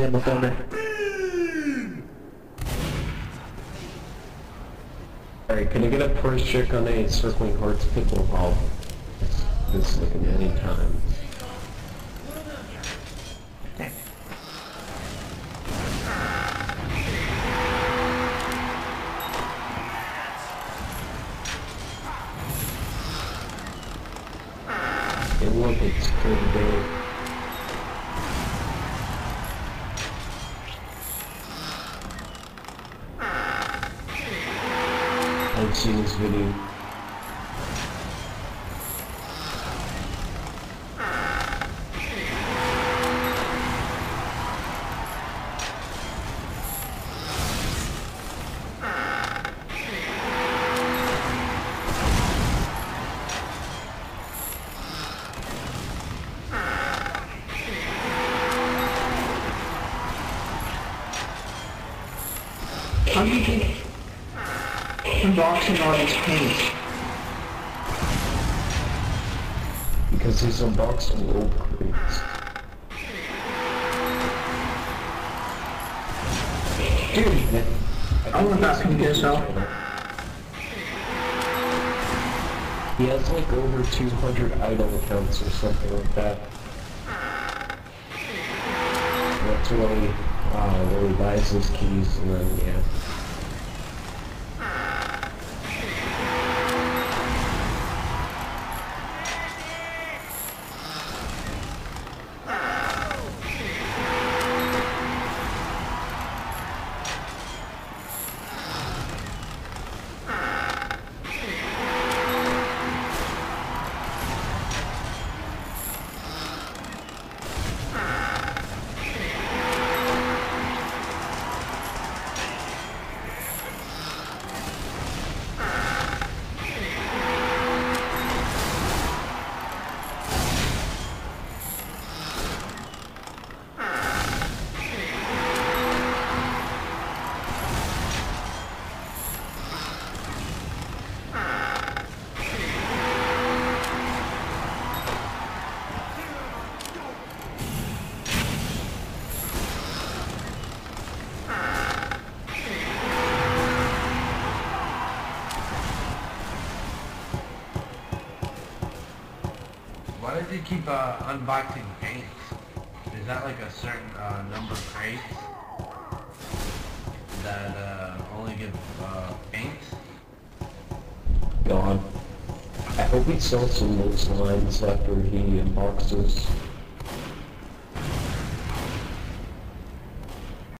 There. Alright, can I get a first check on a circling hearts valve? This looking any time. It look, it's pretty. I've seen this video. Do you unboxing all these paints? Because he's unboxing old crates. Dude, I want that from DSL. He has like over 200 idle accounts or something like that. That's where he, uh, where he buys his keys and then, yeah. Why does he keep uh, unboxing paints? Is that like a certain uh, number of crates that uh, only give uh, paints? God. I hope he sells some of those lines after he unboxes